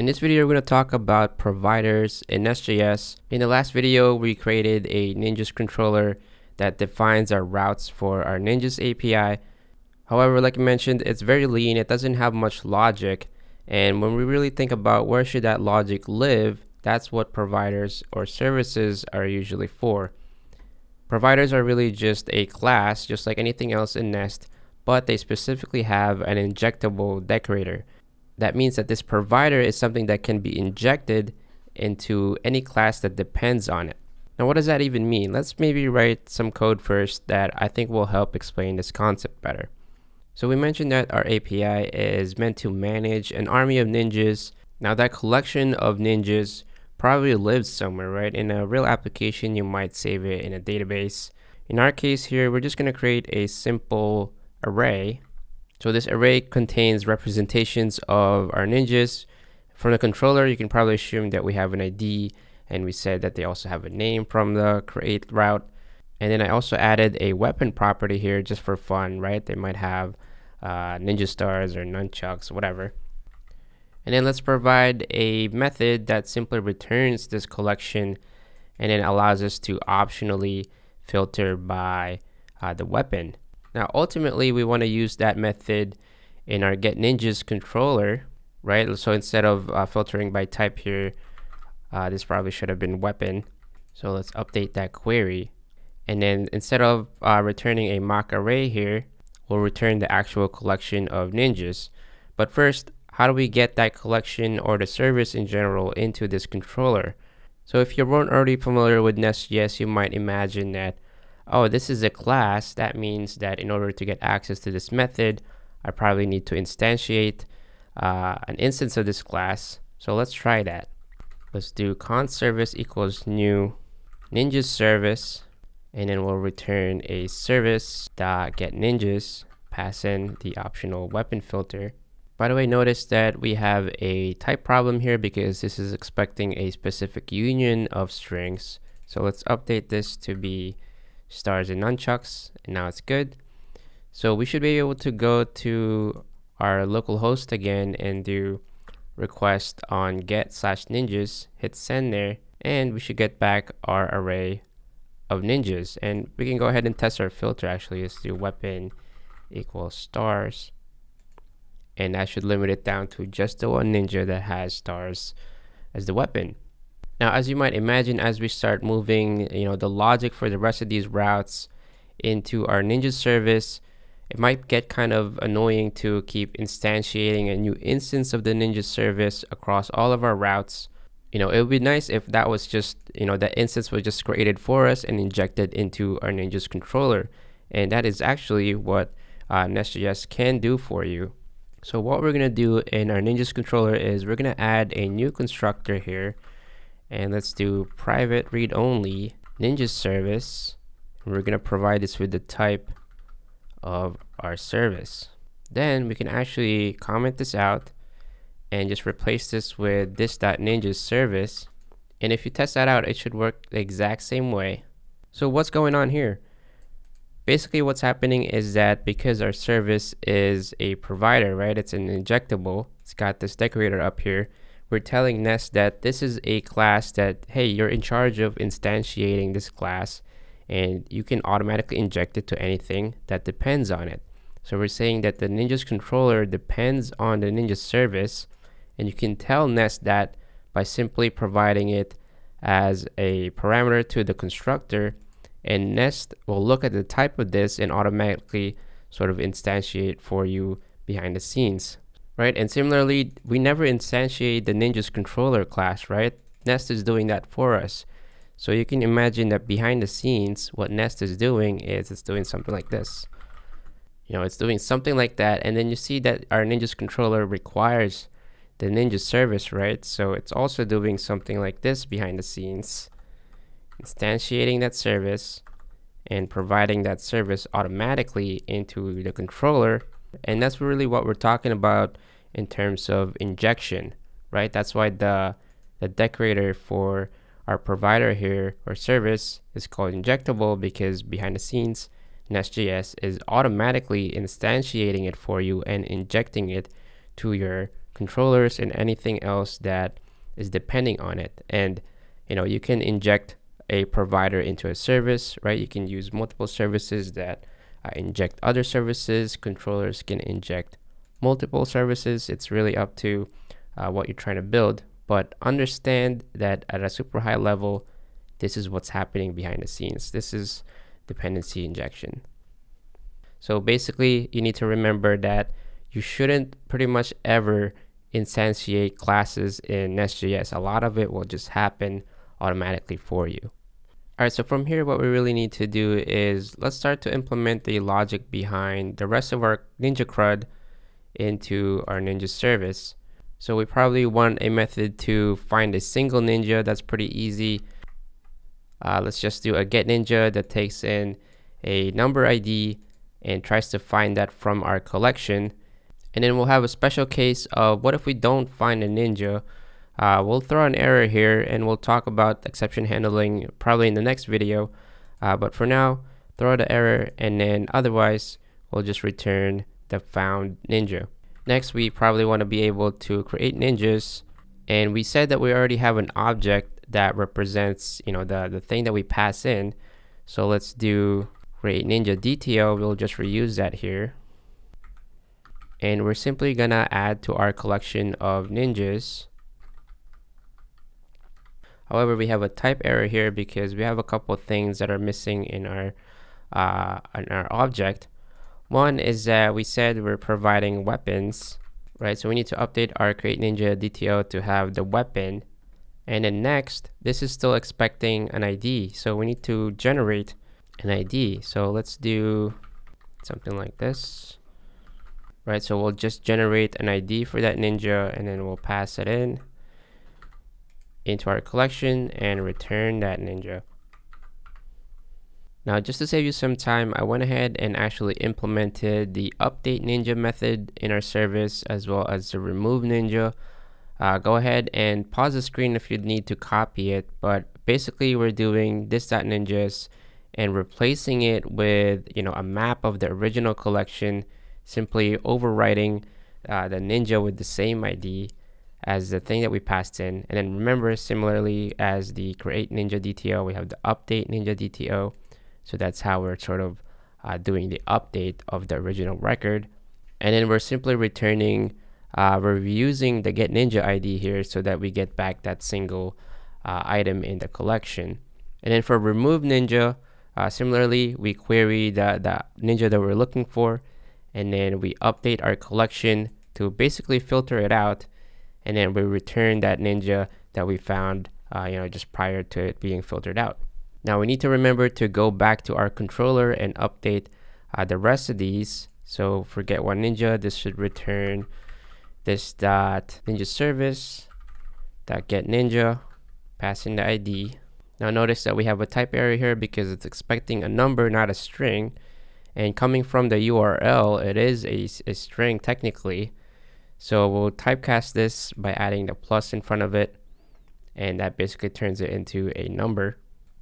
In this video, we're going to talk about providers in Nest.js. In the last video, we created a Ninjas controller that defines our routes for our Ninjas API. However, like I mentioned, it's very lean. It doesn't have much logic. And when we really think about where should that logic live, that's what providers or services are usually for. Providers are really just a class, just like anything else in Nest, but they specifically have an injectable decorator. That means that this provider is something that can be injected into any class that depends on it. Now, what does that even mean? Let's maybe write some code first that I think will help explain this concept better. So we mentioned that our API is meant to manage an army of ninjas. Now that collection of ninjas probably lives somewhere, right? In a real application, you might save it in a database. In our case here, we're just gonna create a simple array. So this array contains representations of our ninjas. From the controller, you can probably assume that we have an ID and we said that they also have a name from the create route. And then I also added a weapon property here just for fun, right? They might have uh, ninja stars or nunchucks, whatever. And then let's provide a method that simply returns this collection and then allows us to optionally filter by uh, the weapon. Now, ultimately, we want to use that method in our get ninjas controller, right? So instead of uh, filtering by type here, uh, this probably should have been weapon. So let's update that query. And then instead of uh, returning a mock array here, we'll return the actual collection of ninjas. But first, how do we get that collection or the service in general into this controller? So if you weren't already familiar with Nest.js, you might imagine that, oh, this is a class. That means that in order to get access to this method, I probably need to instantiate uh, an instance of this class. So let's try that. Let's do const service equals new ninjas service and then we'll return a service dot get ninjas pass in the optional weapon filter by the way notice that we have a type problem here because this is expecting a specific union of strings so let's update this to be stars and nunchucks and now it's good. So we should be able to go to our local host again and do request on get slash ninjas hit send there and we should get back our array of ninjas. And we can go ahead and test our filter actually let's do weapon equals stars. And that should limit it down to just the one ninja that has stars as the weapon now as you might imagine as we start moving you know the logic for the rest of these routes into our ninja service it might get kind of annoying to keep instantiating a new instance of the ninja service across all of our routes you know, it would be nice if that was just, you know, that instance was just created for us and injected into our Ninjas controller. And that is actually what uh, Nest.js can do for you. So what we're going to do in our Ninjas controller is we're going to add a new constructor here. And let's do private read only Ninjas service. We're going to provide this with the type of our service. Then we can actually comment this out and just replace this with this.ninjas service. And if you test that out, it should work the exact same way. So what's going on here? Basically what's happening is that because our service is a provider, right? It's an injectable. It's got this decorator up here. We're telling Nest that this is a class that, hey, you're in charge of instantiating this class and you can automatically inject it to anything that depends on it. So we're saying that the Ninjas controller depends on the Ninja service and you can tell Nest that by simply providing it as a parameter to the constructor and Nest will look at the type of this and automatically sort of instantiate for you behind the scenes, right? And similarly, we never instantiate the Ninjas controller class, right? Nest is doing that for us. So you can imagine that behind the scenes, what Nest is doing is it's doing something like this. You know, it's doing something like that. And then you see that our Ninjas controller requires the Ninja service, right? So it's also doing something like this behind the scenes, instantiating that service and providing that service automatically into the controller. And that's really what we're talking about in terms of injection, right? That's why the, the decorator for our provider here or service is called injectable because behind the scenes, Nest.js is automatically instantiating it for you and injecting it to your controllers and anything else that is depending on it. And you know, you can inject a provider into a service, right? You can use multiple services that uh, inject other services. Controllers can inject multiple services. It's really up to uh, what you're trying to build. But understand that at a super high level, this is what's happening behind the scenes. This is dependency injection. So basically, you need to remember that you shouldn't pretty much ever instantiate classes in Nest.js. A lot of it will just happen automatically for you. All right, so from here, what we really need to do is let's start to implement the logic behind the rest of our Ninja CRUD into our Ninja service. So we probably want a method to find a single Ninja. That's pretty easy. Uh, let's just do a get Ninja that takes in a number ID and tries to find that from our collection. And then we'll have a special case of what if we don't find a Ninja. Uh, we'll throw an error here and we'll talk about exception handling probably in the next video. Uh, but for now, throw the error and then otherwise we'll just return the found ninja. Next, we probably want to be able to create ninjas. And we said that we already have an object that represents, you know, the, the thing that we pass in. So let's do create ninja DTO. We'll just reuse that here. And we're simply gonna add to our collection of ninjas. However, we have a type error here because we have a couple things that are missing in our uh, in our object. One is that we said we're providing weapons, right? So we need to update our create ninja DTO to have the weapon. And then next, this is still expecting an ID. So we need to generate an ID. So let's do something like this, right? So we'll just generate an ID for that ninja and then we'll pass it in into our collection and return that ninja. Now, just to save you some time, I went ahead and actually implemented the update ninja method in our service as well as the remove ninja. Uh, go ahead and pause the screen if you need to copy it, but basically we're doing this.ninjas and replacing it with you know a map of the original collection, simply overwriting uh, the ninja with the same ID as the thing that we passed in. And then remember, similarly as the create ninja DTO, we have the update ninja DTO. So that's how we're sort of uh, doing the update of the original record. And then we're simply returning, uh, we're using the get ninja ID here so that we get back that single uh, item in the collection. And then for remove ninja, uh, similarly, we query the, the ninja that we're looking for, and then we update our collection to basically filter it out, and then we return that ninja that we found, uh, you know, just prior to it being filtered out. Now we need to remember to go back to our controller and update uh, the rest of these. So for get one ninja, this should return this dot ninja service dot get ninja, passing the ID. Now notice that we have a type error here because it's expecting a number, not a string. And coming from the URL, it is a, a string technically. So we'll typecast this by adding the plus in front of it. And that basically turns it into a number.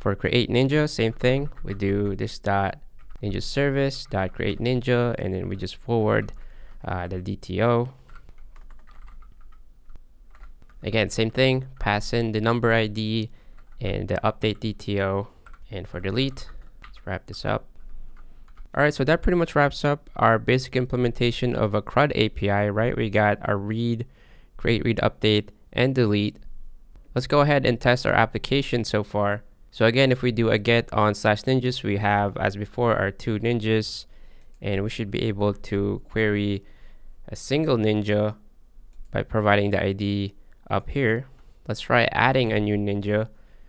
For create ninja, same thing. We do this dot ninja service dot create ninja, and then we just forward uh, the DTO. Again, same thing. Pass in the number ID and the update DTO. And for delete, let's wrap this up. All right, so that pretty much wraps up our basic implementation of a CRUD API, right? We got our read, create, read, update, and delete. Let's go ahead and test our application so far. So again, if we do a get on slash ninjas, we have, as before, our two ninjas, and we should be able to query a single ninja by providing the ID up here. Let's try adding a new ninja.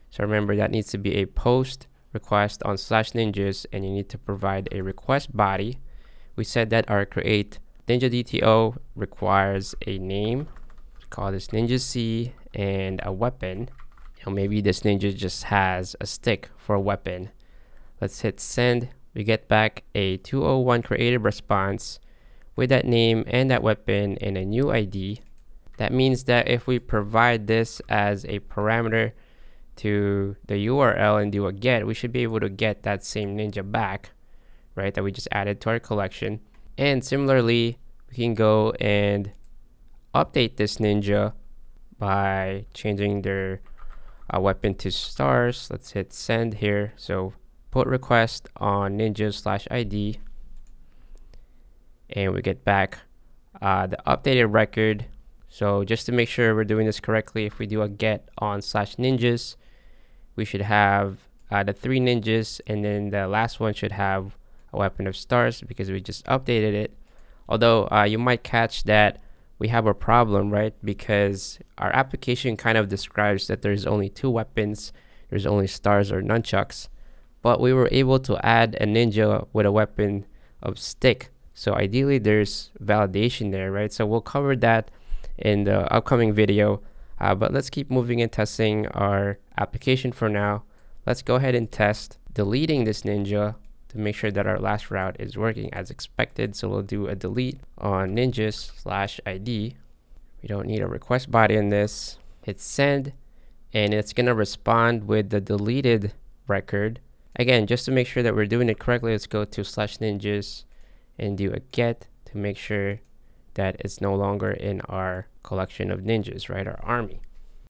So remember that needs to be a post request on slash ninjas, and you need to provide a request body. We said that our create ninja DTO requires a name. Let's call this ninja C and a weapon know, maybe this ninja just has a stick for a weapon. Let's hit send. We get back a 201 created response with that name and that weapon and a new ID. That means that if we provide this as a parameter to the URL and do a get, we should be able to get that same ninja back, right, that we just added to our collection. And similarly, we can go and update this ninja by changing their uh, weapon to stars. Let's hit send here. So put request on ninja slash ID and we get back uh, the updated record. So just to make sure we're doing this correctly, if we do a get on slash ninjas, we should have uh, the three ninjas and then the last one should have a weapon of stars because we just updated it. Although uh, you might catch that we have a problem, right? Because our application kind of describes that there's only two weapons, there's only stars or nunchucks, but we were able to add a ninja with a weapon of stick. So ideally there's validation there, right? So we'll cover that in the upcoming video, uh, but let's keep moving and testing our application for now. Let's go ahead and test deleting this ninja to make sure that our last route is working as expected. So we'll do a delete on ninjas slash ID. We don't need a request body in this. Hit send and it's going to respond with the deleted record. Again, just to make sure that we're doing it correctly, let's go to slash ninjas and do a get to make sure that it's no longer in our collection of ninjas, right? Our army.